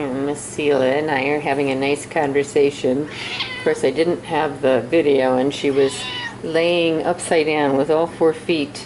And Miss Sela and I are having a nice conversation. Of course, I didn't have the video, and she was laying upside down with all four feet